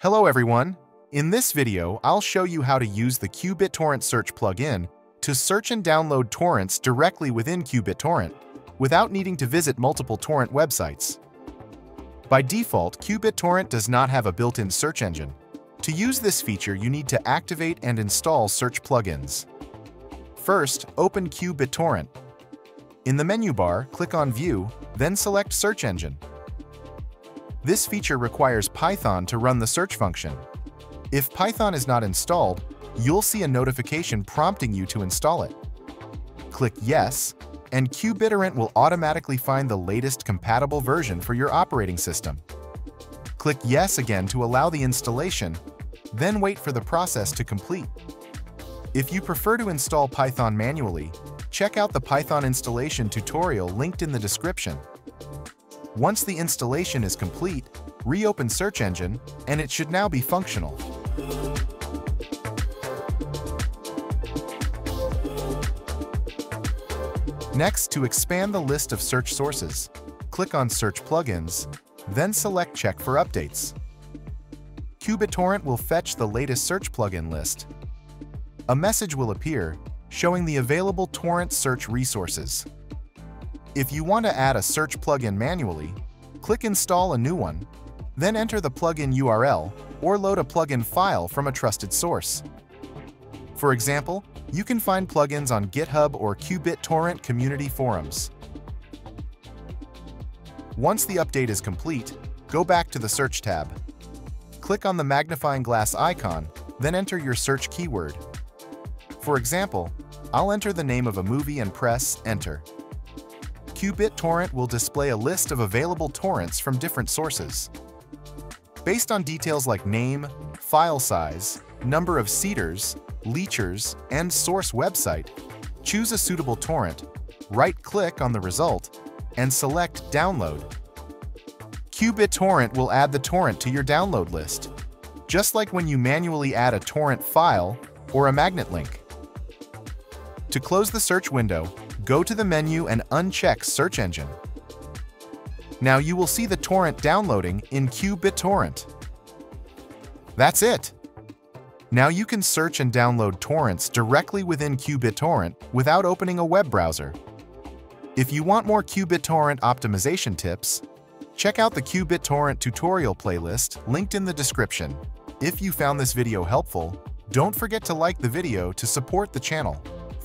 Hello everyone! In this video, I'll show you how to use the QBitTorrent Search plugin to search and download torrents directly within QBitTorrent without needing to visit multiple torrent websites. By default, QBitTorrent does not have a built-in search engine. To use this feature, you need to activate and install search plugins. First, open QBitTorrent. In the menu bar, click on View, then select Search Engine. This feature requires Python to run the search function. If Python is not installed, you'll see a notification prompting you to install it. Click Yes, and QBitTorrent will automatically find the latest compatible version for your operating system. Click Yes again to allow the installation, then wait for the process to complete. If you prefer to install Python manually, check out the Python installation tutorial linked in the description. Once the installation is complete, reopen Search Engine, and it should now be functional. Next, to expand the list of search sources, click on Search Plugins, then select Check for Updates. QBitTorrent will fetch the latest search plugin list. A message will appear showing the available torrent search resources. If you want to add a search plugin manually, click Install a new one, then enter the plugin URL or load a plugin file from a trusted source. For example, you can find plugins on GitHub or QBitTorrent community forums. Once the update is complete, go back to the Search tab. Click on the magnifying glass icon, then enter your search keyword. For example, I'll enter the name of a movie and press Enter. QBitTorrent will display a list of available torrents from different sources. Based on details like name, file size, number of seeders, leechers, and source website, choose a suitable torrent, right-click on the result, and select Download. QBitTorrent will add the torrent to your download list, just like when you manually add a torrent file or a magnet link. To close the search window, go to the menu and uncheck Search Engine. Now you will see the torrent downloading in QBitTorrent. That's it! Now you can search and download torrents directly within QBitTorrent without opening a web browser. If you want more QBitTorrent optimization tips, check out the QBitTorrent tutorial playlist linked in the description. If you found this video helpful, don't forget to like the video to support the channel.